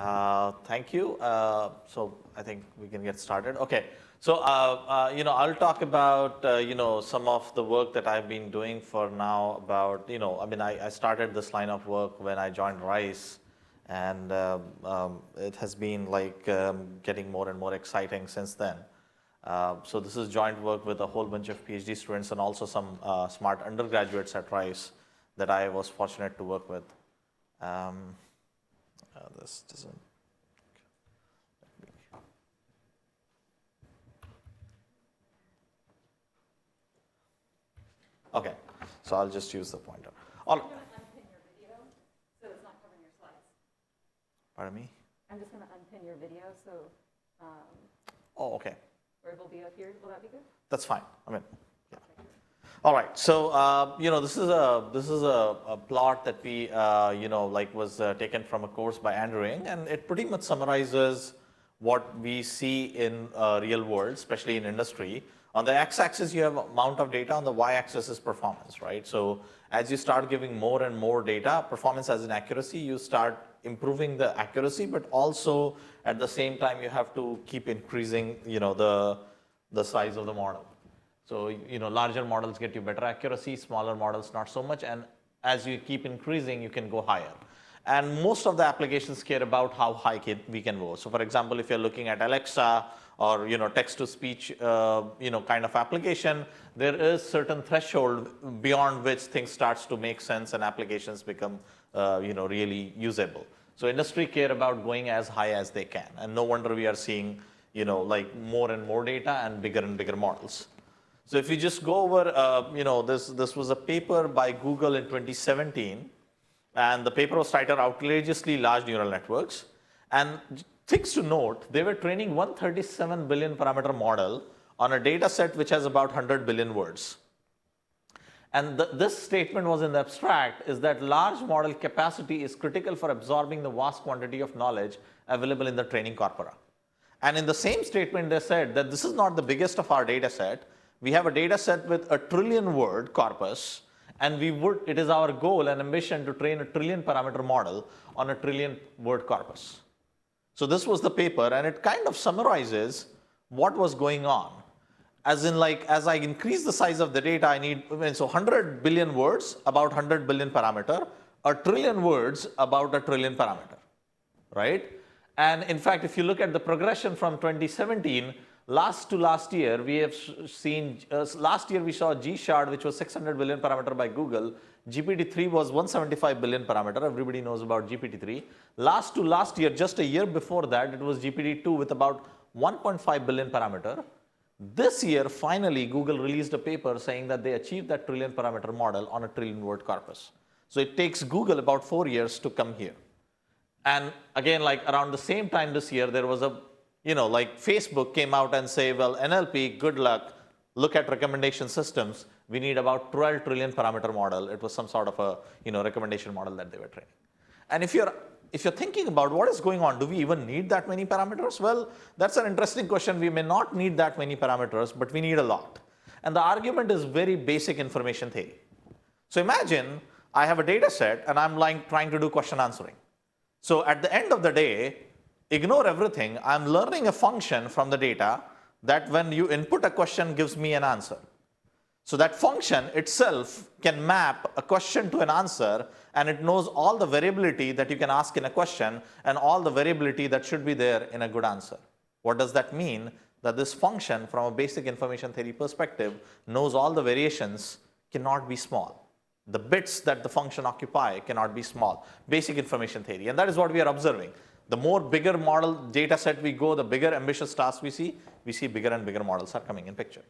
Uh, thank you. Uh, so I think we can get started. Okay. So, uh, you know, I'll talk about, you know, some of the work that I've been doing for now about, you know, I mean, I, I started this line of work when I joined Rice and um, um, it has been like um, getting more and more exciting since then. So this is joint work with a whole bunch of PhD students and also some smart undergraduates at Rice that I was fortunate to work with. Um, uh, this doesn't. Okay, so I'll just use the pointer. All, Pardon me? I'm just going to unpin your video, so. Um, oh, okay. Or it'll be up here. Will that be good? That's fine. I mean. All right. So uh, you know, this is a this is a, a plot that we uh, you know like was uh, taken from a course by Andrew Ng, and it pretty much summarizes what we see in uh, real world, especially in industry. On the x-axis, you have amount of data. On the y-axis is performance, right? So as you start giving more and more data, performance as in accuracy, you start improving the accuracy, but also at the same time, you have to keep increasing, you know, the, the size of the model. So, you know, larger models get you better accuracy, smaller models not so much, and as you keep increasing, you can go higher. And most of the applications care about how high can, we can go. So for example, if you're looking at Alexa or you know text-to-speech uh, you know kind of application, there is certain threshold beyond which things starts to make sense and applications become uh, you know really usable. So industry care about going as high as they can, and no wonder we are seeing you know like more and more data and bigger and bigger models. So if you just go over, uh, you know, this this was a paper by Google in 2017, and the paper was titled "Outrageously Large Neural Networks." And things to note, they were training 137 billion parameter model on a data set which has about 100 billion words. And this statement was in the abstract is that large model capacity is critical for absorbing the vast quantity of knowledge available in the training corpora. And in the same statement, they said that this is not the biggest of our data set. We have a data set with a trillion word corpus, and we would, it is our goal and ambition to train a trillion parameter model on a trillion word corpus. So this was the paper, and it kind of summarizes what was going on as in like, as I increase the size of the data, I need, so 100 billion words, about 100 billion parameter, a trillion words, about a trillion parameter, right? And in fact, if you look at the progression from 2017, last to last year, we have seen, uh, last year we saw GShard, which was 600 billion parameter by Google. GPT-3 was 175 billion parameter. Everybody knows about GPT-3. Last to last year, just a year before that, it was GPT-2 with about 1.5 billion parameter. This year, finally, Google released a paper saying that they achieved that trillion parameter model on a trillion word corpus. So it takes Google about four years to come here. And again, like around the same time this year, there was a, you know, like Facebook came out and say, well, NLP, good luck. Look at recommendation systems. We need about 12 trillion parameter model. It was some sort of a, you know, recommendation model that they were training. And if you're if you're thinking about what is going on, do we even need that many parameters? Well, that's an interesting question. We may not need that many parameters, but we need a lot. And the argument is very basic information theory. So imagine I have a data set and I'm like trying to do question answering. So at the end of the day, ignore everything. I'm learning a function from the data that when you input a question gives me an answer. So that function itself can map a question to an answer and it knows all the variability that you can ask in a question and all the variability that should be there in a good answer. What does that mean? That this function from a basic information theory perspective knows all the variations cannot be small. The bits that the function occupy cannot be small. Basic information theory. And that is what we are observing. The more bigger model data set we go, the bigger ambitious tasks we see, we see bigger and bigger models are coming in picture.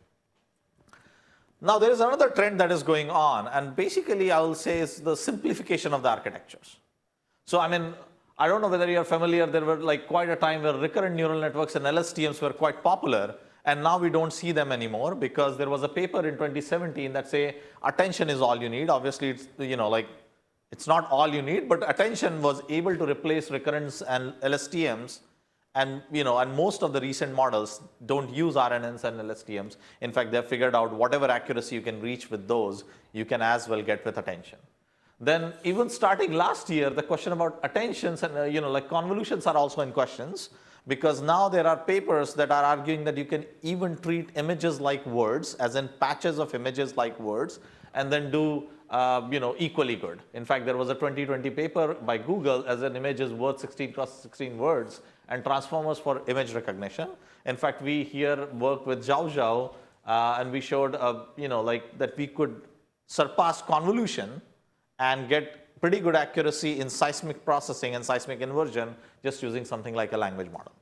Now, there is another trend that is going on, and basically, I will say is the simplification of the architectures. So, I mean, I don't know whether you're familiar, there were like quite a time where recurrent neural networks and LSTMs were quite popular, and now we don't see them anymore because there was a paper in 2017 that say attention is all you need. Obviously, it's, you know, like, it's not all you need, but attention was able to replace recurrence and LSTMs and, you know, and most of the recent models don't use RNNs and LSTMs. In fact, they've figured out whatever accuracy you can reach with those, you can as well get with attention. then even starting last year, the question about attentions and uh, you know like convolutions are also in questions because now there are papers that are arguing that you can even treat images like words, as in patches of images like words, and then do uh, you know equally good. In fact, there was a 2020 paper by Google as an image is worth 16 plus 16 words and transformers for image recognition. In fact, we here work with Zhao Zhao, uh, and we showed uh, you know like that we could surpass convolution and get pretty good accuracy in seismic processing and seismic inversion just using something like a language model.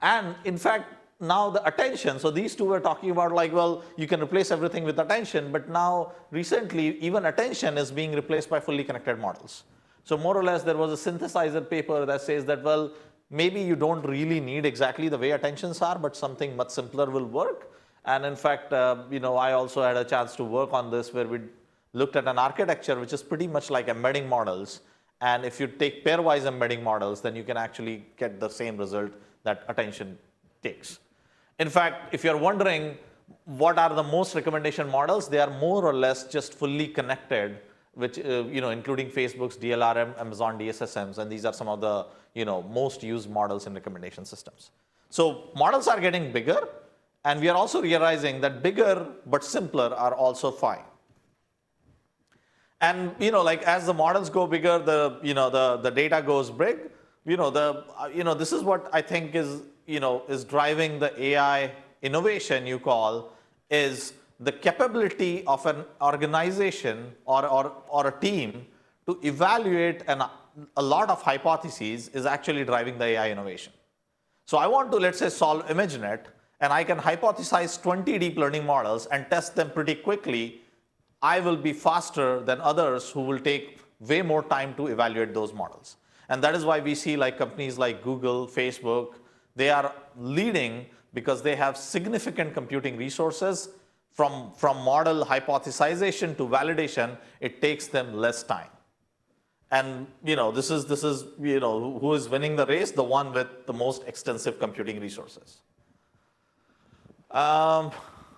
And in fact, now the attention, so these two were talking about like, well, you can replace everything with attention, but now recently even attention is being replaced by fully connected models. So more or less there was a synthesizer paper that says that, well, maybe you don't really need exactly the way attentions are, but something much simpler will work. And in fact, uh, you know, I also had a chance to work on this where we looked at an architecture which is pretty much like embedding models. And if you take pairwise embedding models, then you can actually get the same result that attention takes. In fact, if you're wondering what are the most recommendation models, they are more or less just fully connected, which, uh, you know, including Facebook's DLRM, Amazon DSSMs, and these are some of the, you know, most used models in recommendation systems. So models are getting bigger, and we are also realizing that bigger but simpler are also fine. And you know, like as the models go bigger, the you know the, the data goes big. You know, the uh, you know this is what I think is you know is driving the AI innovation you call is the capability of an organization or, or, or a team to evaluate an, a lot of hypotheses is actually driving the AI innovation. So I want to, let's say, solve ImageNet, and I can hypothesize 20 deep learning models and test them pretty quickly I will be faster than others who will take way more time to evaluate those models. And that is why we see like companies like Google, Facebook, they are leading because they have significant computing resources. From, from model hypothesization to validation, it takes them less time. And you know, this is, this is you know, who is winning the race? The one with the most extensive computing resources. Um,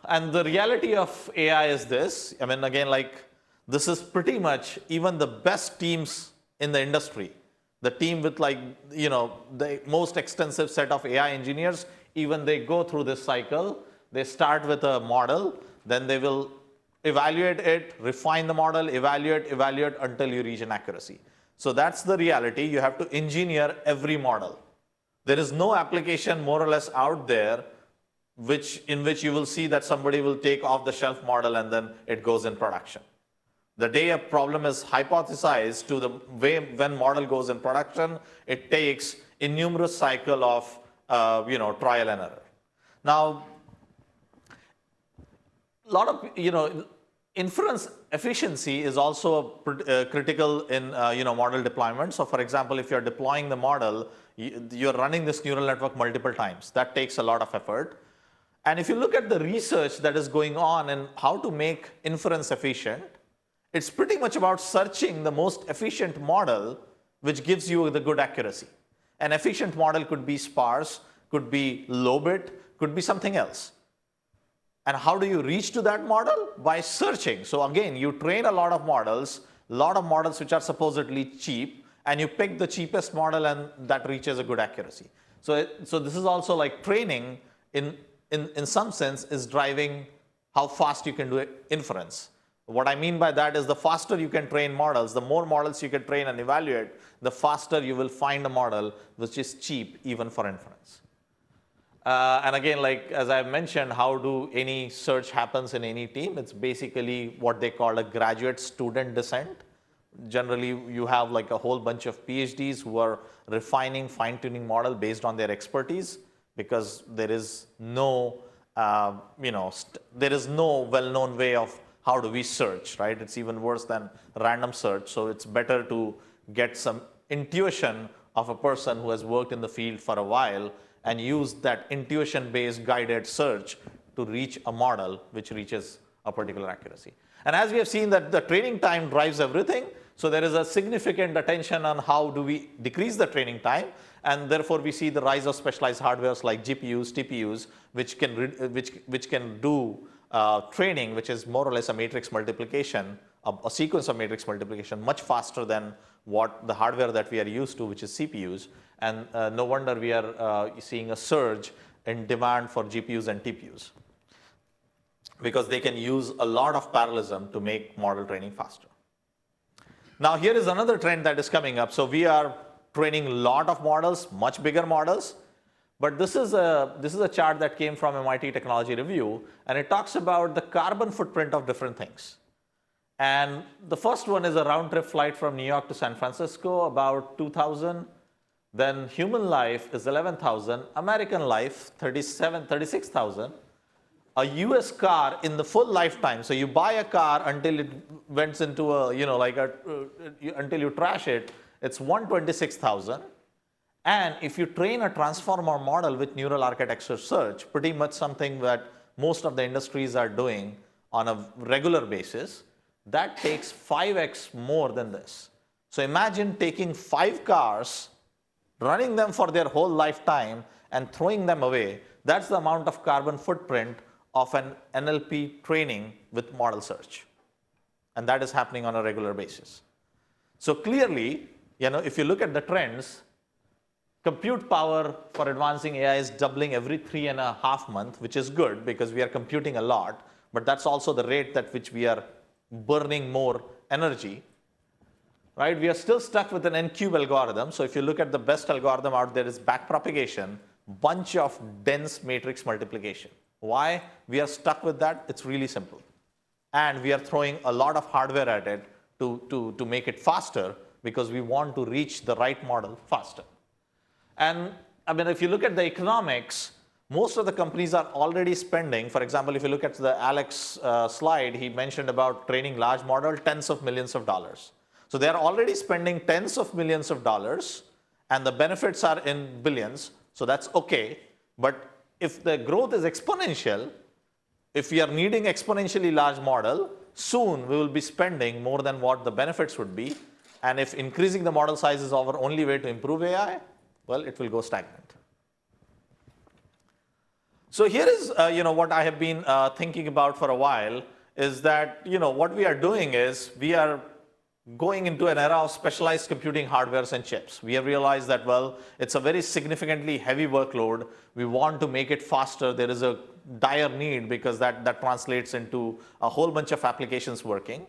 and the reality of AI is this. I mean, again, like this is pretty much even the best teams in the industry. The team with like, you know, the most extensive set of AI engineers, even they go through this cycle. They start with a model, then they will evaluate it, refine the model, evaluate, evaluate until you reach an accuracy. So that's the reality. You have to engineer every model. There is no application more or less out there which, in which you will see that somebody will take off the shelf model and then it goes in production. The day a problem is hypothesized to the way when model goes in production, it takes innumerous cycle of uh, you know trial and error. Now, a lot of you know inference efficiency is also uh, critical in uh, you know model deployment. So, for example, if you're deploying the model, you, you're running this neural network multiple times. That takes a lot of effort. And if you look at the research that is going on and how to make inference efficient, it's pretty much about searching the most efficient model which gives you the good accuracy. An efficient model could be sparse, could be low bit, could be something else. And how do you reach to that model? By searching. So again, you train a lot of models, a lot of models which are supposedly cheap, and you pick the cheapest model and that reaches a good accuracy. So, it, so this is also like training in in, in some sense, is driving how fast you can do inference. What I mean by that is the faster you can train models, the more models you can train and evaluate, the faster you will find a model which is cheap even for inference. Uh, and again, like as I mentioned, how do any search happens in any team? It's basically what they call a graduate student descent. Generally, you have like a whole bunch of PhDs who are refining, fine-tuning model based on their expertise because there is no, uh, you know, there is no well-known way of how do we search, right? It's even worse than random search. So it's better to get some intuition of a person who has worked in the field for a while and use that intuition-based guided search to reach a model which reaches a particular accuracy. And as we have seen that the training time drives everything, so there is a significant attention on how do we decrease the training time. And therefore, we see the rise of specialized hardwares like GPUs, TPUs, which can, which, which can do uh, training, which is more or less a matrix multiplication a, a sequence of matrix multiplication much faster than what the hardware that we are used to, which is CPUs. And uh, no wonder we are uh, seeing a surge in demand for GPUs and TPUs because they can use a lot of parallelism to make model training faster. Now, here is another trend that is coming up. So we are training a lot of models, much bigger models. But this is, a, this is a chart that came from MIT Technology Review, and it talks about the carbon footprint of different things. And the first one is a round trip flight from New York to San Francisco, about 2,000. Then human life is 11,000, American life 37, 36,000. A US car in the full lifetime, so you buy a car until it went into a, you know, like a, uh, until you trash it, it's 126,000. And if you train a transformer model with neural architecture search, pretty much something that most of the industries are doing on a regular basis, that takes 5x more than this. So imagine taking five cars running them for their whole lifetime and throwing them away, that's the amount of carbon footprint of an NLP training with model search. And that is happening on a regular basis. So clearly, you know, if you look at the trends, compute power for advancing AI is doubling every three and a half months, which is good because we are computing a lot, but that's also the rate at which we are burning more energy right? We are still stuck with an n-cube algorithm. So if you look at the best algorithm out there is backpropagation, bunch of dense matrix multiplication. Why? We are stuck with that. It's really simple. And we are throwing a lot of hardware at it to, to, to make it faster because we want to reach the right model faster. And I mean, if you look at the economics, most of the companies are already spending. For example, if you look at the Alex uh, slide, he mentioned about training large model, tens of millions of dollars. So they're already spending tens of millions of dollars and the benefits are in billions. So that's okay. But if the growth is exponential, if we are needing exponentially large model, soon we will be spending more than what the benefits would be. And if increasing the model size is our only way to improve AI, well, it will go stagnant. So here is, uh, you know, what I have been uh, thinking about for a while is that, you know, what we are doing is we are going into an era of specialized computing hardwares and chips. We have realized that, well, it's a very significantly heavy workload. We want to make it faster. There is a dire need because that, that translates into a whole bunch of applications working.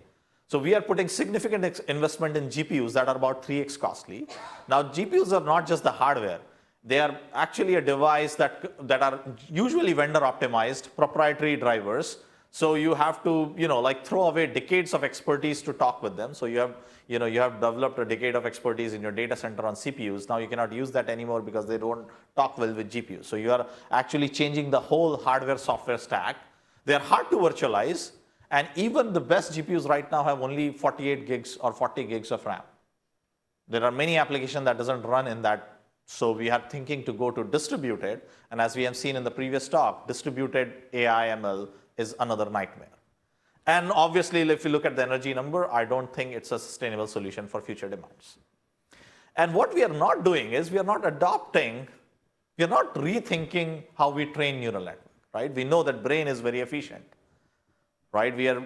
So we are putting significant investment in GPUs that are about 3x costly. Now, GPUs are not just the hardware. They are actually a device that, that are usually vendor optimized, proprietary drivers so you have to, you know, like throw away decades of expertise to talk with them. So you have, you know, you have developed a decade of expertise in your data center on CPUs. Now you cannot use that anymore because they don't talk well with GPUs. So you are actually changing the whole hardware software stack. They are hard to virtualize. And even the best GPUs right now have only 48 gigs or 40 gigs of RAM. There are many applications that doesn't run in that. So we are thinking to go to distributed. And as we have seen in the previous talk, distributed AI ML is another nightmare. And obviously, if you look at the energy number, I don't think it's a sustainable solution for future demands. And what we are not doing is we are not adopting, we are not rethinking how we train neural network, right? We know that brain is very efficient, right? We are,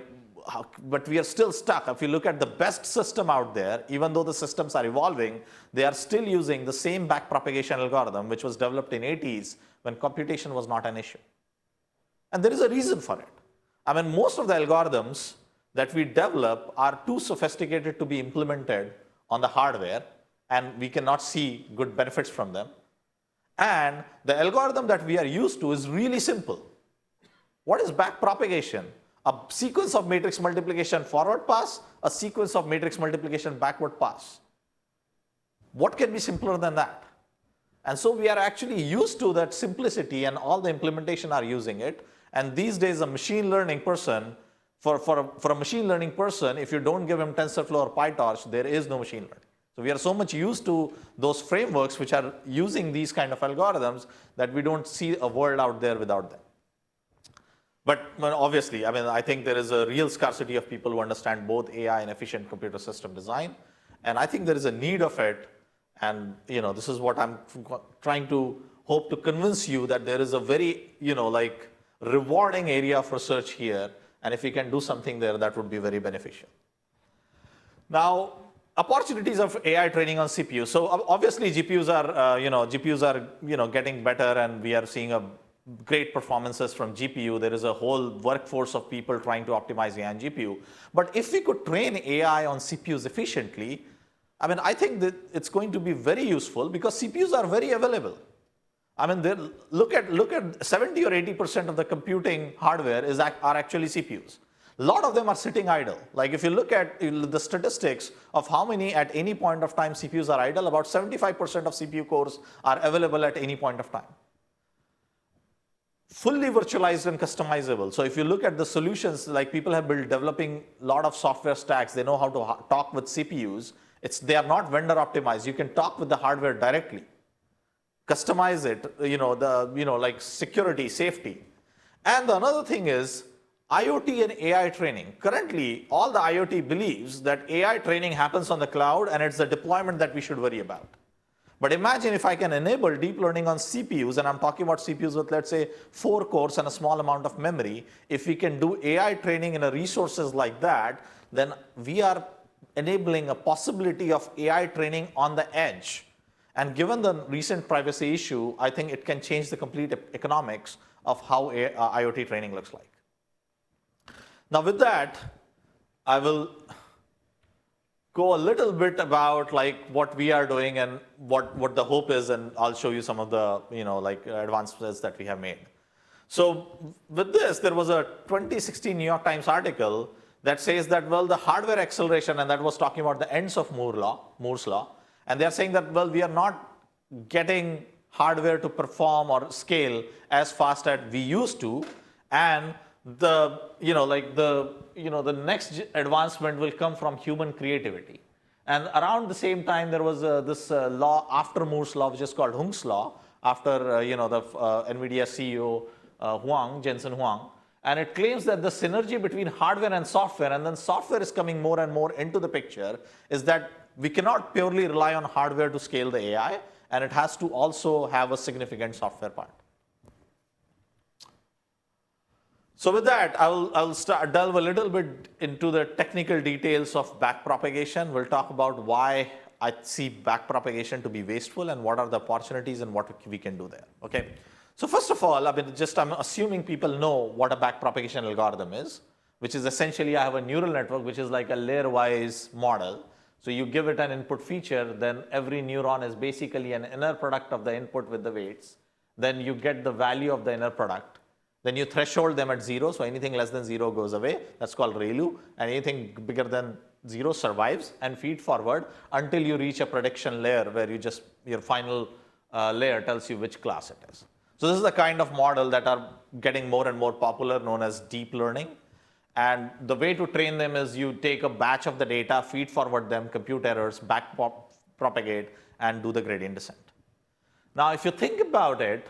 but we are still stuck. If you look at the best system out there, even though the systems are evolving, they are still using the same backpropagation algorithm, which was developed in 80s when computation was not an issue. And there is a reason for it. I mean, most of the algorithms that we develop are too sophisticated to be implemented on the hardware, and we cannot see good benefits from them. And the algorithm that we are used to is really simple. What is backpropagation? A sequence of matrix multiplication forward pass, a sequence of matrix multiplication backward pass. What can be simpler than that? And so we are actually used to that simplicity and all the implementation are using it. And these days, a machine learning person, for, for, for a machine learning person, if you don't give him TensorFlow or PyTorch, there is no machine learning. So we are so much used to those frameworks which are using these kind of algorithms that we don't see a world out there without them. But obviously, I mean, I think there is a real scarcity of people who understand both AI and efficient computer system design. And I think there is a need of it. And you know, this is what I'm trying to hope to convince you that there is a very, you know, like rewarding area of research here. And if we can do something there, that would be very beneficial. Now, opportunities of AI training on CPU. So obviously GPUs are, uh, you know, GPUs are, you know, getting better and we are seeing a great performances from GPU. There is a whole workforce of people trying to optimize AI GPU. But if we could train AI on CPUs efficiently, I mean, I think that it's going to be very useful because CPUs are very available. I mean, look at look at 70 or 80 percent of the computing hardware is are actually CPUs. A lot of them are sitting idle. Like if you look at the statistics of how many at any point of time CPUs are idle, about 75 percent of CPU cores are available at any point of time. Fully virtualized and customizable. So if you look at the solutions, like people have built developing a lot of software stacks, they know how to talk with CPUs. It's they are not vendor optimized. You can talk with the hardware directly customize it, you know, the, you know, like security, safety. And the another thing is IoT and AI training. Currently, all the IoT believes that AI training happens on the cloud and it's the deployment that we should worry about. But imagine if I can enable deep learning on CPUs, and I'm talking about CPUs with, let's say, four cores and a small amount of memory. If we can do AI training in a resources like that, then we are enabling a possibility of AI training on the edge. And given the recent privacy issue, I think it can change the complete economics of how uh, IoT training looks like. Now, with that, I will go a little bit about like what we are doing and what, what the hope is, and I'll show you some of the you know like advancements that we have made. So with this, there was a 2016 New York Times article that says that well, the hardware acceleration, and that was talking about the ends of Moore law, Moore's law, and they are saying that well, we are not getting hardware to perform or scale as fast as we used to, and the you know like the you know the next advancement will come from human creativity. And around the same time, there was uh, this uh, law after Moore's law, which is called Huang's law, after uh, you know the uh, NVIDIA CEO uh, Huang, Jensen Huang, and it claims that the synergy between hardware and software, and then software is coming more and more into the picture, is that we cannot purely rely on hardware to scale the AI, and it has to also have a significant software part. So with that, I'll, I'll start, delve a little bit into the technical details of backpropagation. We'll talk about why I see backpropagation to be wasteful and what are the opportunities and what we can do there. Okay. So first of all, I mean, just I'm assuming people know what a backpropagation algorithm is, which is essentially I have a neural network, which is like a layer-wise model. So you give it an input feature, then every neuron is basically an inner product of the input with the weights. Then you get the value of the inner product. Then you threshold them at zero, so anything less than zero goes away. That's called ReLU. And anything bigger than zero survives and feed forward until you reach a prediction layer where you just your final uh, layer tells you which class it is. So this is the kind of model that are getting more and more popular, known as deep learning. And the way to train them is you take a batch of the data, feed forward them, compute errors, back propagate, and do the gradient descent. Now, if you think about it,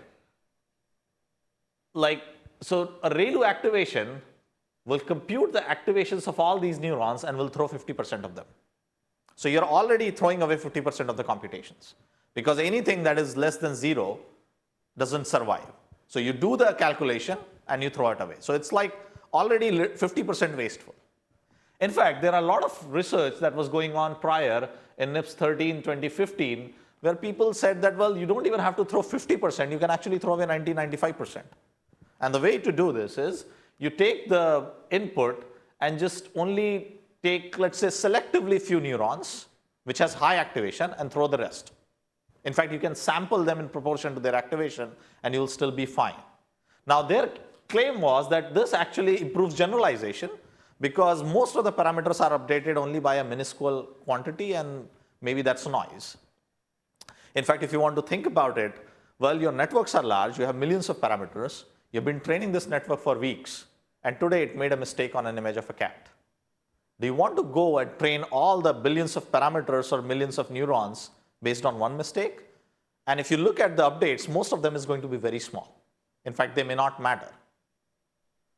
like so a ReLU activation will compute the activations of all these neurons and will throw 50% of them. So you're already throwing away 50% of the computations because anything that is less than zero doesn't survive. So you do the calculation and you throw it away. So it's like already 50% wasteful. In fact, there are a lot of research that was going on prior in NIPS 13 2015 where people said that, well, you don't even have to throw 50%, you can actually throw away 90 95%. And the way to do this is you take the input and just only take, let's say, selectively few neurons, which has high activation, and throw the rest. In fact, you can sample them in proportion to their activation and you'll still be fine. Now, their claim was that this actually improves generalization because most of the parameters are updated only by a minuscule quantity and maybe that's noise. In fact, if you want to think about it, well, your networks are large, you have millions of parameters, you've been training this network for weeks, and today it made a mistake on an image of a cat. Do you want to go and train all the billions of parameters or millions of neurons based on one mistake? And if you look at the updates, most of them is going to be very small. In fact, they may not matter.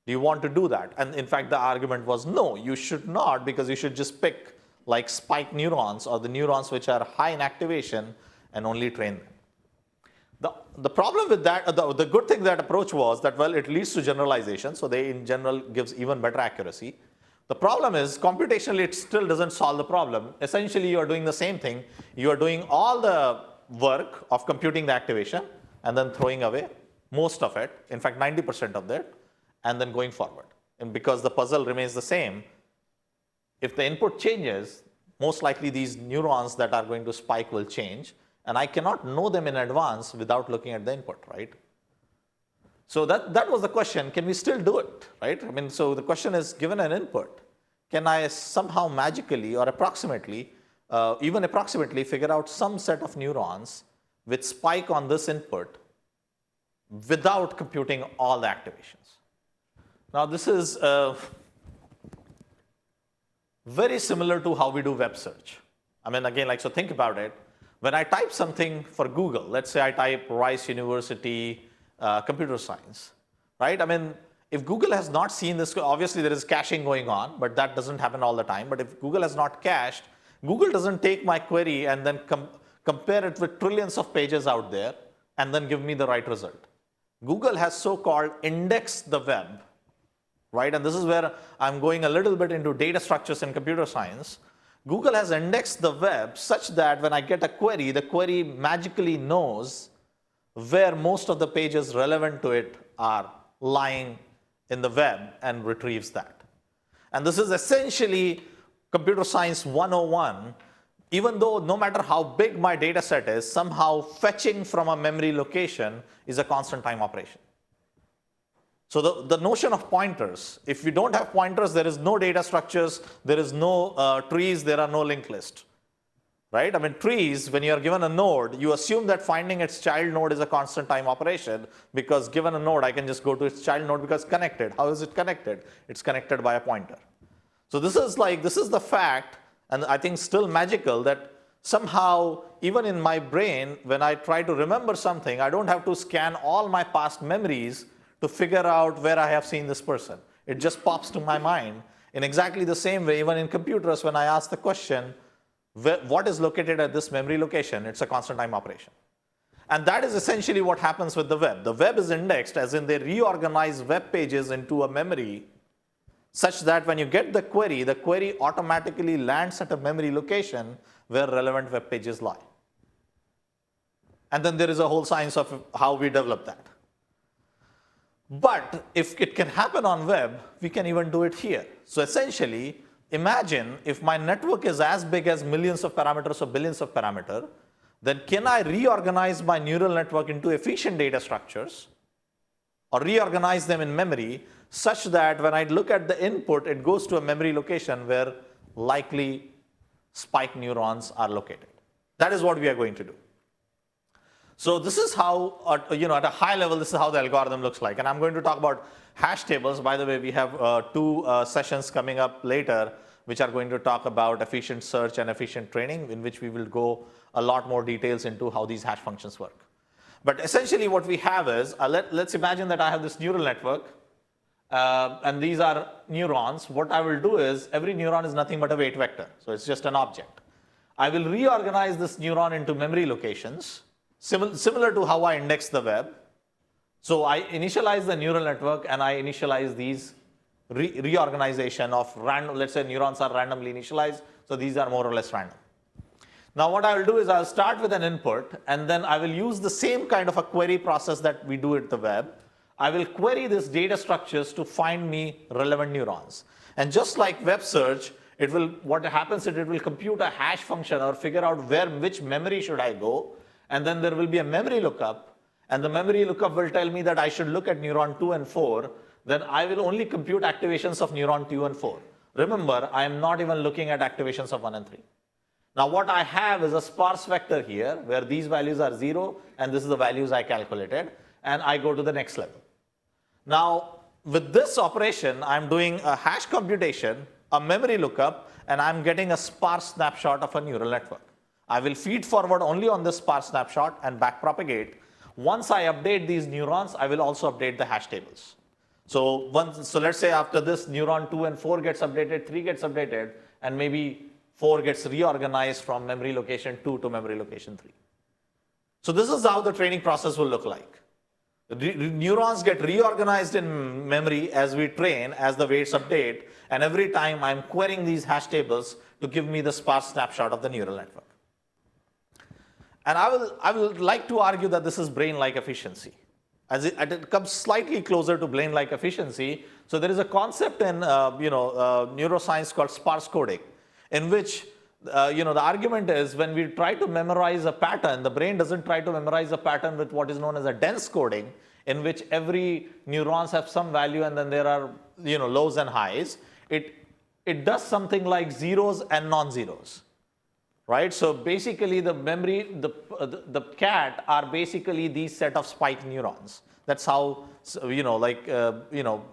Do you want to do that? And in fact, the argument was no, you should not, because you should just pick like spike neurons or the neurons which are high in activation and only train them. The, the problem with that, the, the good thing that approach was that, well, it leads to generalization. So they in general gives even better accuracy. The problem is computationally it still doesn't solve the problem. Essentially, you are doing the same thing. You are doing all the work of computing the activation and then throwing away most of it, in fact 90% of that, and then going forward. And because the puzzle remains the same, if the input changes, most likely these neurons that are going to spike will change, and I cannot know them in advance without looking at the input, right? So that, that was the question, can we still do it, right? I mean, so the question is, given an input, can I somehow magically or approximately, uh, even approximately figure out some set of neurons which spike on this input without computing all the activations? Now this is uh, very similar to how we do web search. I mean, again, like, so think about it. When I type something for Google, let's say I type Rice University uh, computer science, right? I mean, if Google has not seen this, obviously there is caching going on, but that doesn't happen all the time. But if Google has not cached, Google doesn't take my query and then com compare it with trillions of pages out there and then give me the right result. Google has so-called indexed the web, right? And this is where I'm going a little bit into data structures in computer science. Google has indexed the web such that when I get a query, the query magically knows where most of the pages relevant to it are lying in the web and retrieves that. And this is essentially computer science 101, even though no matter how big my data set is, somehow fetching from a memory location is a constant time operation. So the, the notion of pointers, if we don't have pointers, there is no data structures, there is no uh, trees, there are no linked lists right? I mean, trees, when you are given a node, you assume that finding its child node is a constant time operation because given a node, I can just go to its child node because connected. How is it connected? It's connected by a pointer. So this is like, this is the fact, and I think still magical that somehow, even in my brain, when I try to remember something, I don't have to scan all my past memories to figure out where I have seen this person. It just pops to my mind. In exactly the same way, even in computers, when I ask the question, what is located at this memory location, it's a constant time operation. And that is essentially what happens with the web. The web is indexed as in they reorganize web pages into a memory such that when you get the query, the query automatically lands at a memory location where relevant web pages lie. And then there is a whole science of how we develop that. But if it can happen on web, we can even do it here. So essentially, imagine if my network is as big as millions of parameters or billions of parameters, then can I reorganize my neural network into efficient data structures or reorganize them in memory such that when I look at the input, it goes to a memory location where likely spike neurons are located. That is what we are going to do. So this is how, you know, at a high level, this is how the algorithm looks like. And I'm going to talk about hash tables. By the way, we have uh, two uh, sessions coming up later, which are going to talk about efficient search and efficient training, in which we will go a lot more details into how these hash functions work. But essentially what we have is, uh, let, us imagine that I have this neural network, uh, and these are neurons. What I will do is, every neuron is nothing but a weight vector. So it's just an object. I will reorganize this neuron into memory locations, similar to how I index the web. So I initialize the neural network and I initialize these re reorganization of random, let's say neurons are randomly initialized. So these are more or less random. Now what I will do is I'll start with an input and then I will use the same kind of a query process that we do at the web. I will query these data structures to find me relevant neurons. And just like web search, it will, what happens is it will compute a hash function or figure out where, which memory should I go and then there will be a memory lookup, and the memory lookup will tell me that I should look at neuron 2 and 4, then I will only compute activations of neuron 2 and 4. Remember, I am not even looking at activations of 1 and 3. Now what I have is a sparse vector here, where these values are 0, and this is the values I calculated, and I go to the next level. Now, with this operation, I'm doing a hash computation, a memory lookup, and I'm getting a sparse snapshot of a neural network. I will feed forward only on this sparse snapshot and backpropagate. Once I update these neurons, I will also update the hash tables. So, once, so let's say after this neuron 2 and 4 gets updated, 3 gets updated, and maybe 4 gets reorganized from memory location 2 to memory location 3. So this is how the training process will look like. Re- neurons get reorganized in memory as we train, as the weights update, and every time I'm querying these hash tables to give me the sparse snapshot of the neural network. And I will, I will like to argue that this is brain-like efficiency. As it, it comes slightly closer to brain-like efficiency, so there is a concept in uh, you know, uh, neuroscience called sparse coding, in which uh, you know, the argument is when we try to memorize a pattern, the brain doesn't try to memorize a pattern with what is known as a dense coding, in which every neurons have some value and then there are you know, lows and highs. It, it does something like zeros and non-zeros right? So basically the memory, the, the, the, cat are basically these set of spike neurons. That's how, you know, like, uh, you know,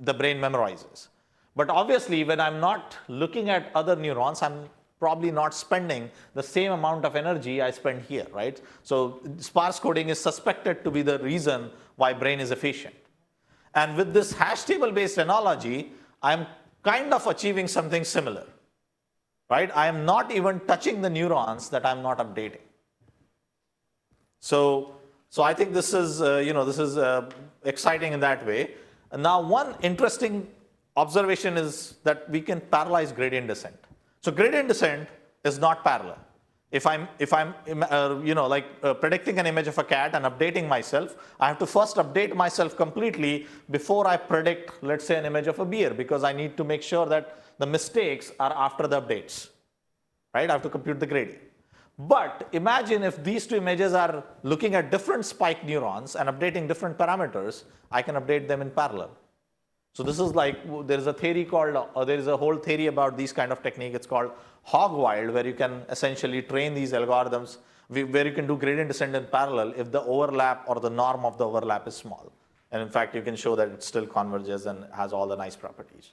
the brain memorizes. But obviously when I'm not looking at other neurons, I'm probably not spending the same amount of energy I spend here, right? So sparse coding is suspected to be the reason why brain is efficient. And with this hash table based analogy, I'm kind of achieving something similar right? I am not even touching the neurons that I'm not updating. So, so I think this is, uh, you know, this is uh, exciting in that way. And now one interesting observation is that we can parallelize gradient descent. So gradient descent is not parallel. If I'm, if I'm uh, you know, like uh, predicting an image of a cat and updating myself, I have to first update myself completely before I predict, let's say, an image of a beer, because I need to make sure that the mistakes are after the updates, right? I have to compute the gradient. But imagine if these two images are looking at different spike neurons and updating different parameters, I can update them in parallel. So this is like, there is a theory called, uh, there is a whole theory about these kind of technique. It's called Hogwild, where you can essentially train these algorithms where you can do gradient descent in parallel if the overlap or the norm of the overlap is small. And in fact, you can show that it still converges and has all the nice properties.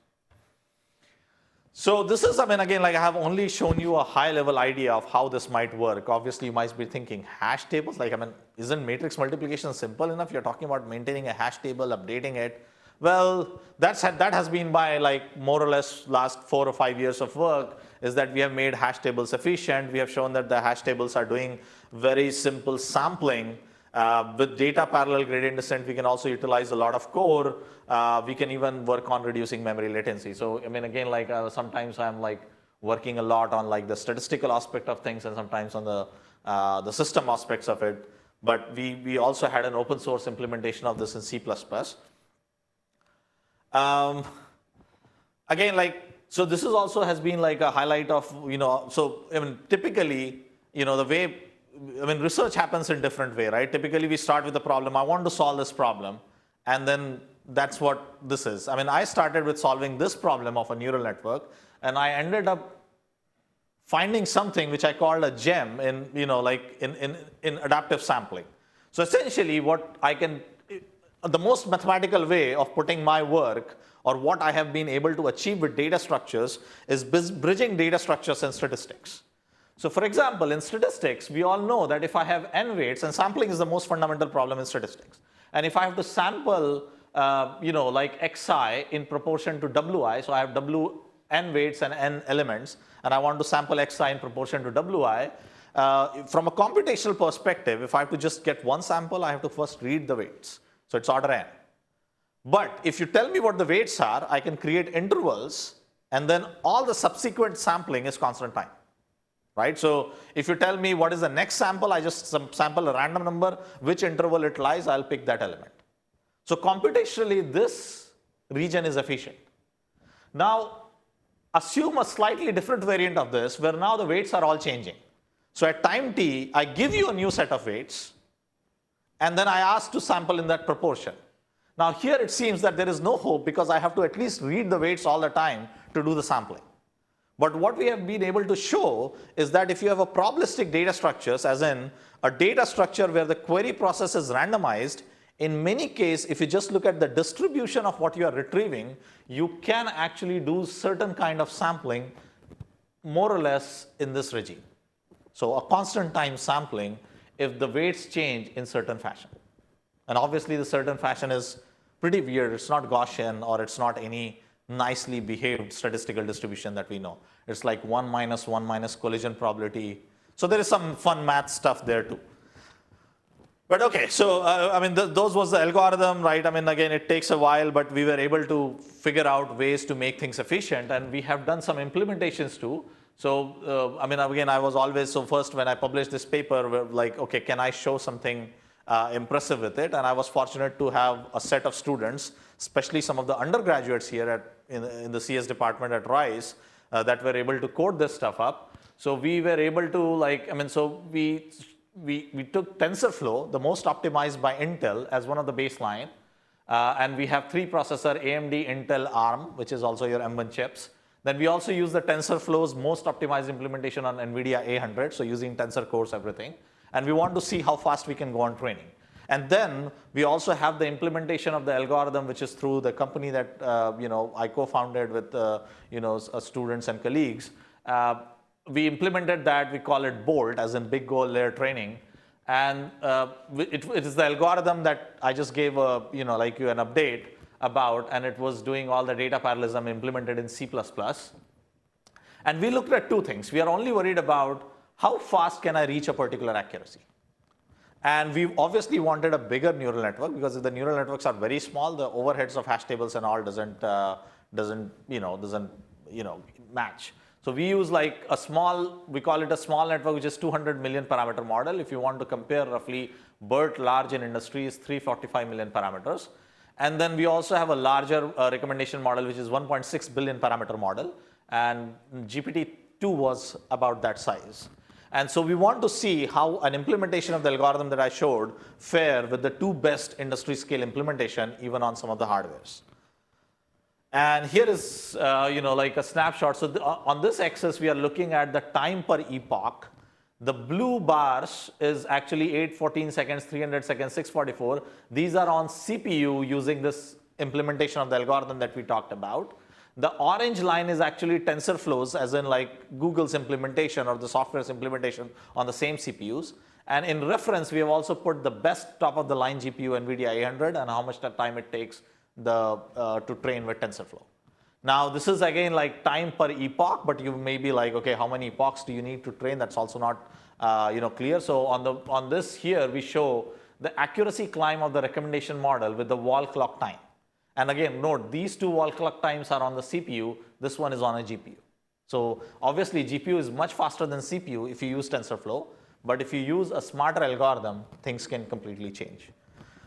So this is, I mean, again, like I have only shown you a high level idea of how this might work. Obviously, you might be thinking hash tables, like, I mean, isn't matrix multiplication simple enough? You're talking about maintaining a hash table, updating it. Well, that's, that has been by like more or less last four or five years of work is that we have made hash tables efficient. We have shown that the hash tables are doing very simple sampling. Uh, with data parallel gradient descent, we can also utilize a lot of core. Uh, we can even work on reducing memory latency. So, I mean, again, like uh, sometimes I'm like working a lot on like the statistical aspect of things and sometimes on the, uh, the system aspects of it. But we, we also had an open source implementation of this in C++. Um, again, like, so this is also has been like a highlight of, you know, so I mean, typically, you know, the way, I mean, research happens in different way, right? Typically, we start with the problem. I want to solve this problem. And then that's what this is. I mean, I started with solving this problem of a neural network, and I ended up finding something which I called a gem in, you know, like in, in, in adaptive sampling. So essentially, what I can the most mathematical way of putting my work or what I have been able to achieve with data structures is bridging data structures and statistics. So for example, in statistics, we all know that if I have n weights, and sampling is the most fundamental problem in statistics, and if I have to sample, uh, you know, like xi in proportion to wi, so I have w n weights and n elements, and I want to sample xi in proportion to wi, uh, from a computational perspective, if I have to just get one sample, I have to first read the weights. So it's order n. But if you tell me what the weights are, I can create intervals and then all the subsequent sampling is constant time. Right? So if you tell me what is the next sample, I just sample a random number, which interval it lies, I'll pick that element. So computationally, this region is efficient. Now, assume a slightly different variant of this where now the weights are all changing. So at time t, I give you a new set of weights and then I ask to sample in that proportion. Now here it seems that there is no hope because I have to at least read the weights all the time to do the sampling. But what we have been able to show is that if you have a probabilistic data structures, as in a data structure where the query process is randomized, in many cases, if you just look at the distribution of what you are retrieving, you can actually do certain kind of sampling more or less in this regime. So a constant time sampling if the weights change in certain fashion. And obviously the certain fashion is pretty weird. It's not Gaussian or it's not any nicely behaved statistical distribution that we know. It's like 1 minus 1 minus collision probability. So there is some fun math stuff there too. But okay, so uh, I mean, th- those was the algorithm, right? I mean, again, it takes a while, but we were able to figure out ways to make things efficient, and we have done some implementations too. So, uh, I mean, again, I was always so first when I published this paper, like, okay, can I show something uh, impressive with it? And I was fortunate to have a set of students, especially some of the undergraduates here at in, in the CS department at Rice, uh, that were able to code this stuff up. So we were able to like, I mean, so we we, we took TensorFlow, the most optimized by Intel, as one of the baseline. Uh, and we have three processor, AMD, Intel, ARM, which is also your M1 chips. Then we also use the TensorFlow's most optimized implementation on NVIDIA A100, so using Tensor Cores, everything. And we want to see how fast we can go on training. And then we also have the implementation of the algorithm, which is through the company that uh, you know I co-founded with uh, you know uh, students and colleagues. Uh, we implemented that. We call it BOLT, as in Big Ol' Layer Training. And uh, it, it is the algorithm that I just gave a, you know, like you an update about, and it was doing all the data parallelism implemented in C++. And we looked at two things. We are only worried about how fast can I reach a particular accuracy. And we obviously wanted a bigger neural network because if the neural networks are very small, the overheads of hash tables and all doesn't, uh, doesn't, you know, doesn't, you know, match. So we use like a small, we call it a small network, which is 200 million parameter model. If you want to compare roughly BERT large in industry is 345 million parameters. And then we also have a larger uh, recommendation model, which is 1.6 billion parameter model. And GPT-2 was about that size. And so we want to see how an implementation of the algorithm that I showed fare with the two best industry scale implementation, even on some of the hardwares. And here is, uh, you know, like a snapshot. So the, uh, on this axis, we are looking at the time per epoch. The blue bars is actually 814 seconds, 300 seconds, 644. These are on CPU using this implementation of the algorithm that we talked about. The orange line is actually TensorFlows, as in like Google's implementation or the software's implementation on the same CPUs. And in reference, we have also put the best top of the line GPU, NVIDIA A100, and how much time it takes the, uh, to train with TensorFlow. Now, this is again like time per epoch, but you may be like, okay, how many epochs do you need to train? That's also not uh, you know, clear. So on, the, on this here, we show the accuracy climb of the recommendation model with the wall clock time. And again, note, these two wall clock times are on the CPU. This one is on a GPU. So obviously, GPU is much faster than CPU if you use TensorFlow. But if you use a smarter algorithm, things can completely change.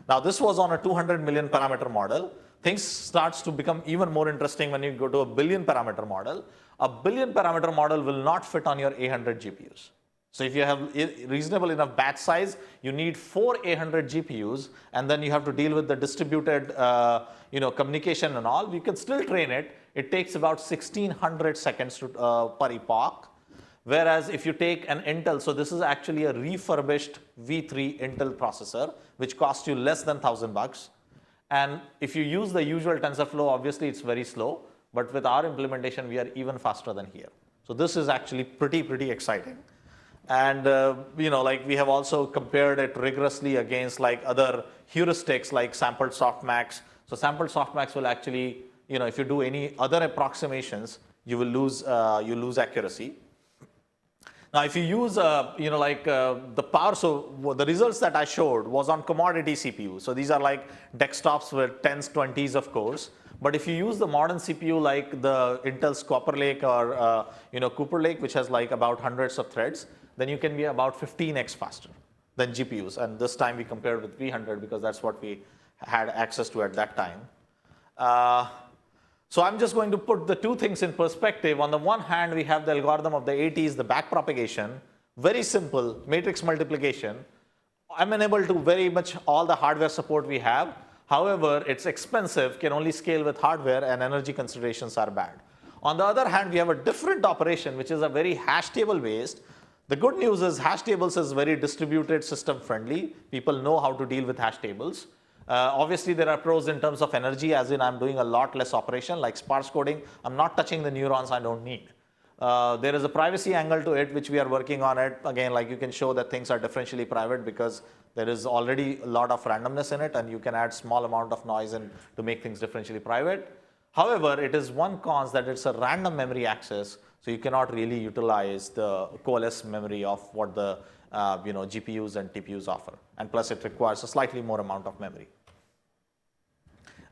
Now, this was on a 200 million parameter model things starts to become even more interesting when you go to a billion parameter model. A billion parameter model will not fit on your A100 GPUs. So if you have reasonable enough batch size, you need four A100 GPUs, and then you have to deal with the distributed uh, you know, communication and all. You can still train it. It takes about 1600 seconds to, uh, per epoch. Whereas if you take an Intel, so this is actually a refurbished V3 Intel processor, which costs you less than 1000 bucks. And if you use the usual TensorFlow, obviously it's very slow, but with our implementation, we are even faster than here. So this is actually pretty, pretty exciting. And uh, you know, like we have also compared it rigorously against like other heuristics like sampled softmax. So sampled softmax will actually, you know, if you do any other approximations, you will lose, uh, you lose accuracy. Now, if you use, uh, you know, like uh, the power, so the results that I showed was on commodity CPU. So these are like desktops with tens, twenties of cores. But if you use the modern CPU like the Intel's Copper Lake or, uh, you know, Cooper Lake, which has like about hundreds of threads, then you can be about 15x faster than GPUs. And this time we compared with 300 because that's what we had access to at that time. So I'm just going to put the two things in perspective. On the one hand, we have the algorithm of the 80s, the backpropagation, very simple matrix multiplication. I'm enabled to very much all the hardware support we have. However, it's expensive, can only scale with hardware, and energy considerations are bad. On the other hand, we have a different operation, which is a very hash table based. The good news is hash tables is very distributed system friendly. People know how to deal with hash tables. Uh, obviously, there are pros in terms of energy, as in I'm doing a lot less operation, like sparse coding. I'm not touching the neurons I don't need. Uh, there is a privacy angle to it, which we are working on it. Again, like you can show that things are differentially private because there is already a lot of randomness in it, and you can add small amount of noise in to make things differentially private. However, it is one cons that it's a random memory access, so you cannot really utilize the coalesce memory of what the uh, you know, GPUs and TPUs offer. And plus, it requires a slightly more amount of memory.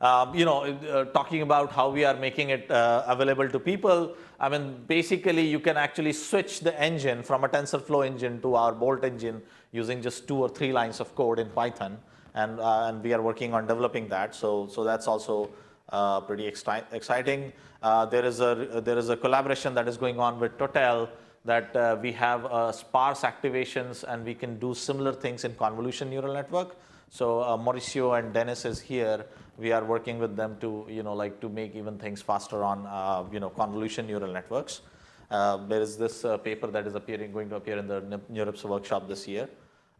Um, you know, uh, talking about how we are making it uh, available to people, I mean, basically, you can actually switch the engine from a TensorFlow engine to our Bolt engine using just two or three lines of code in Python, and uh, and we are working on developing that. So so that's also uh, pretty exciting. Uh, there is a there is a collaboration that is going on with Total that uh, we have sparse activations and we can do similar things in convolution neural network. So Mauricio and Dennis is here we are working with them to, you know, like to make even things faster on, uh, you know, convolution neural networks. Uh, there is this uh, paper that is appearing, going to appear in the NeurIPS workshop this year.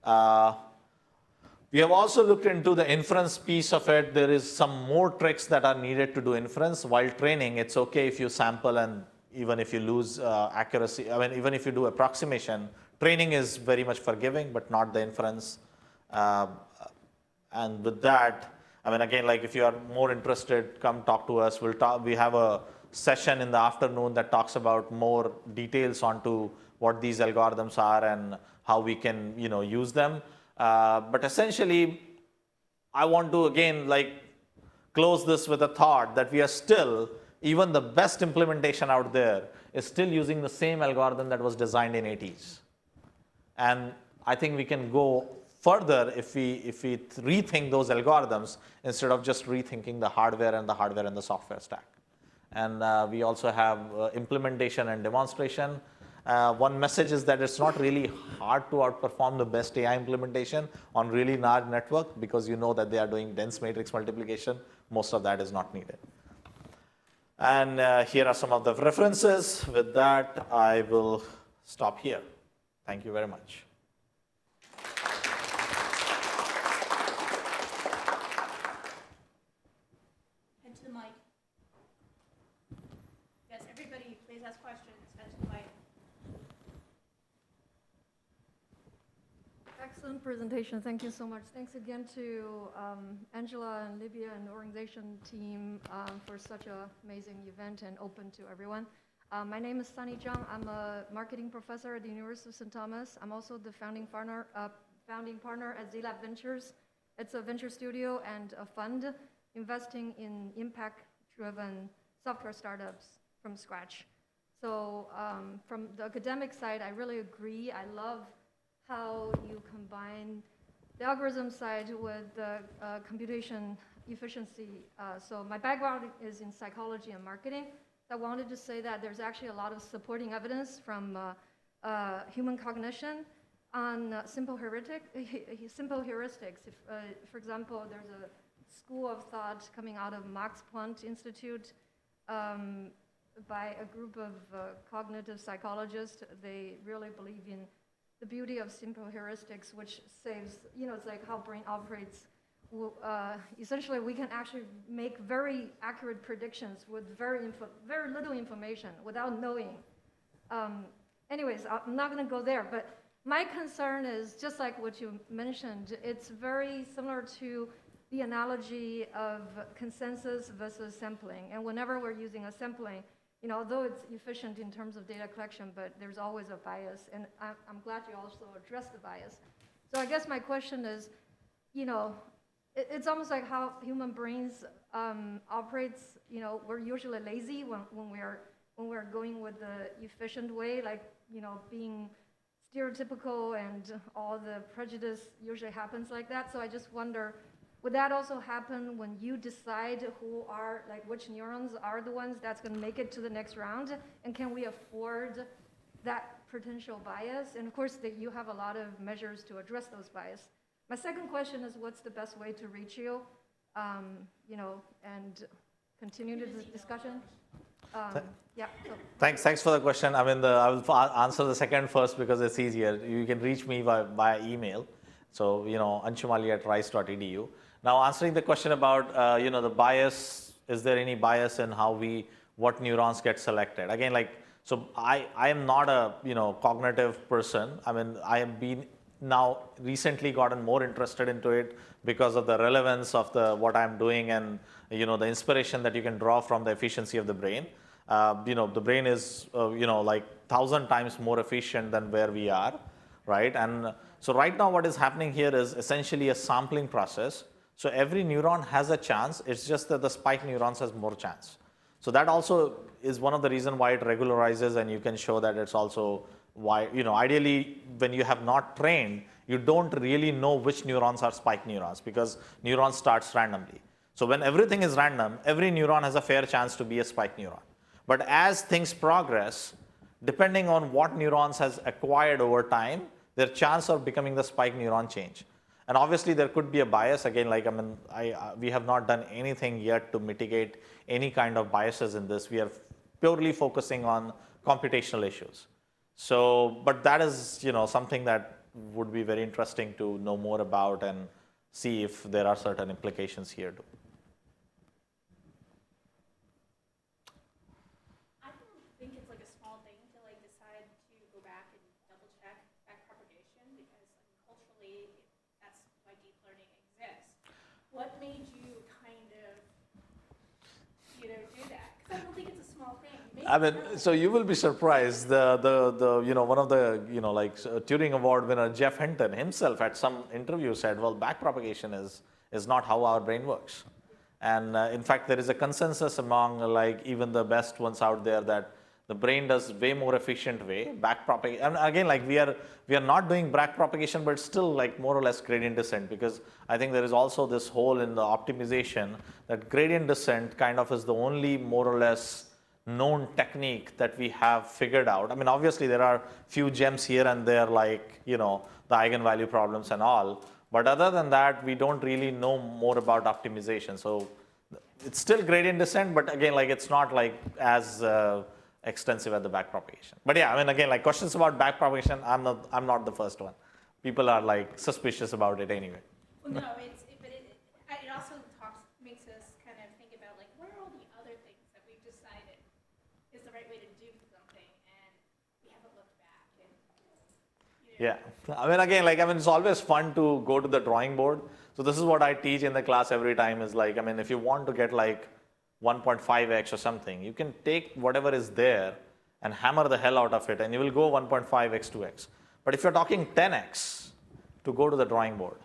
Uh, we have also looked into the inference piece of it. There is some more tricks that are needed to do inference. While training, it's okay if you sample and even if you lose uh, accuracy, I mean, even if you do approximation, training is very much forgiving, but not the inference. Uh, and with that, I mean, again, like if you are more interested, come talk to us. We'll talk. We have a session in the afternoon that talks about more details onto what these algorithms are and how we can, you know, use them. Uh, but essentially, I want to again like close this with a thought that we are still, even the best implementation out there is still using the same algorithm that was designed in 80s. And I think we can go further if we, if we rethink those algorithms instead of just rethinking the hardware and the hardware and the software stack. And uh, we also have uh, implementation and demonstration. Uh, one message is that it's not really hard to outperform the best AI implementation on really large network because you know that they are doing dense matrix multiplication. Most of that is not needed. And uh, here are some of the references. With that, I will stop here. Thank you very much. Excellent presentation. Thank you so much. Thanks again to um, Angela and Libya and the organization team um, for such an amazing event and open to everyone. Uh, my name is Sunny Zhang. I'm a marketing professor at the University of St. Thomas. I'm also the founding partner, uh, founding partner at ZLab Ventures. It's a venture studio and a fund investing in impact-driven software startups from scratch. So um, from the academic side, I really agree. I love how you combine the algorithm side with the uh, computation efficiency. Uh, so my background is in psychology and marketing. I wanted to say that there's actually a lot of supporting evidence from uh, uh human cognition on uh, simple, heuristic, simple heuristics. If, uh, for example, there's a school of thought coming out of Max Planck Institute um, by a group of cognitive psychologists. They really believe in the beauty of simple heuristics, which saves, you know, it's like how brain operates. Uh, essentially, we can actually make very accurate predictions with very, very little information without knowing. Um, anyways, I'm not going to go there, but my concern is just like what you mentioned, it's very similar to the analogy of consensus versus sampling. And whenever we're using a sampling, you know, although it's efficient in terms of data collection, but there's always a bias, and I'm, I'm glad you also addressed the bias. So I guess my question is, you know, it, it's almost like how human brains um, operates. You know, we're usually lazy when, when we're when we're going with the efficient way, like you know, being stereotypical and all the prejudice usually happens like that. So I just wonder would that also happen when you decide who are, like which neurons are the ones that's going to make it to the next round? And can we afford that potential bias? And of course, that you have a lot of measures to address those bias. My second question is what's the best way to reach you, um, you know, and continue the discussion? Um, yeah. So. Thanks. Thanks for the question. I mean, the, I will answer the second first because it's easier. You can reach me by, by email. So, you know, anshumali at rice.edu. Now, answering the question about uh, you know the bias, is there any bias in how we what neurons get selected? Again, like so, I I am not a you know cognitive person. I mean, I have been now recently gotten more interested into it because of the relevance of the what I'm doing and you know the inspiration that you can draw from the efficiency of the brain. Uh, you know, the brain is uh, you know like thousand times more efficient than where we are. right? And so right now what is happening here is essentially a sampling process. So every neuron has a chance. It's just that the spike neurons has more chance. So that also is one of the reason why it regularizes, and you can show that it's also why you know ideally when you have not trained, you don't really know which neurons are spike neurons because neurons starts randomly. So when everything is random, every neuron has a fair chance to be a spike neuron. But as things progress, depending on what neurons has acquired over time, their chance of becoming the spike neuron change. And obviously there could be a bias again, like I mean, I, uh, we have not done anything yet to mitigate any kind of biases in this. We are purely focusing on computational issues. So, but that is, you know, something that would be very interesting to know more about and see if there are certain implications here too. I don't think it's like a small thing to like decide to go back and double check back propagation because like, culturally that's why deep learning exists. What made you kind of, you know, do that? Because I don't think it's a small thing. Maybe I mean, so you will be surprised. The, the, the, you know, one of the, you know, like uh, Turing Award winner Geoff Hinton himself at some interview said, well, backpropagation is, is not how our brain works. And uh, in fact, there is a consensus among like even the best ones out there that the brain does way more efficient way backpropagation. And again, like we are we are not doing backpropagation, but still like more or less gradient descent because I think there is also this hole in the optimization that gradient descent kind of is the only more or less known technique that we have figured out. I mean, obviously there are few gems here and there, like you know the eigenvalue problems and all. But other than that, we don't really know more about optimization. So it's still gradient descent, but again, like it's not like as uh, extensive as the backpropagation. But yeah, I mean, again, like questions about backpropagation, I'm not, I'm not the first one. People are like suspicious about it anyway. Well, no, it's, it, but it, it also talks, makes us kind of think about like, what are all the other things that we've decided is the right way to do something and we haven't looked back and, you know. Yeah. I mean, again, like, I mean, it's always fun to go to the drawing board. So this is what I teach in the class every time is like, I mean, if you want to get like 1.5x or something, you can take whatever is there and hammer the hell out of it and you will go 1.5x, 2x. But if you're talking 10x, to go to the drawing board.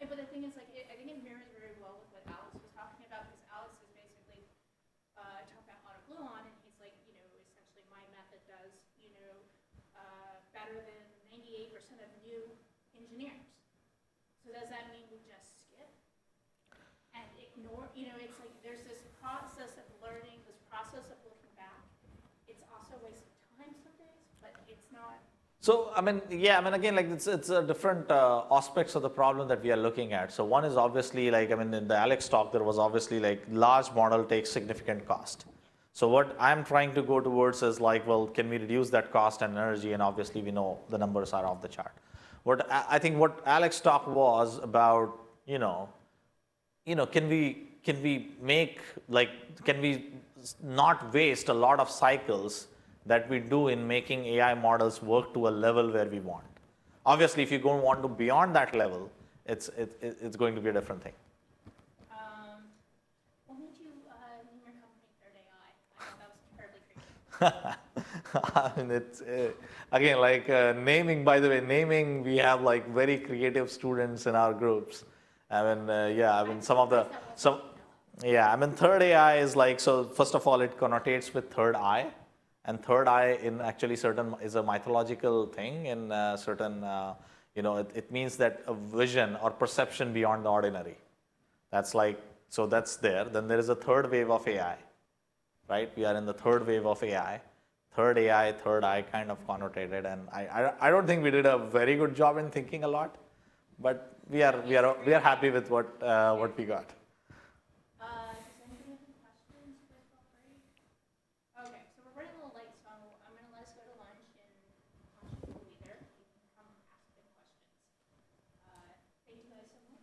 Yeah, but the thing is, like, it, I think it mirrors very well with what Alex was talking about, because Alex is basically uh, talking about AutoGluon, and he's like, you know, essentially my method does, you know, uh, better than 98% of new engineers. So does that mean we just skip and ignore? You know, it's like there's this process of learning, this process of looking back. It's also a waste of time some days, but it's not. So, I mean, yeah, I mean, again, like it's, it's a different uh, aspects of the problem that we are looking at. So one is obviously like, I mean, in the Alex talk, there was obviously like large model takes significant cost. So what I'm trying to go towards is like, well, can we reduce that cost and energy? And obviously we know the numbers are off the chart. What I think what Alex talk was about, you know, you know, can we can we make like can we not waste a lot of cycles that we do in making AI models work to a level where we want? Obviously, if you go want to beyond that level, it's it, it- it's going to be a different thing. Um, what made you uh, name your company ThirdAI? I that was terribly creative. I mean, it's uh, again like uh, naming. By the way, naming we have like very creative students in our groups. I mean, uh, yeah, I mean some of the some. Yeah, I mean third AI is like so. First of all, it connotates with third eye, and third eye in actually certain is a mythological thing in uh, certain. Uh, you know, it, it means that a vision or perception beyond the ordinary. That's like so. That's there. Then there is a third wave of AI right? We are in the third wave of AI. Third AI, third eye kind of connotated, and I, I, I don't think we did a very good job in thinking a lot, but we are we are we are happy with what uh, what we got. Uh, does anybody have any questions? Please feel free. Okay, so we're running a little late, so I'm gonna let us go to lunch and lunch will be there. You can come ask them questions. Uh, thank you guys so much.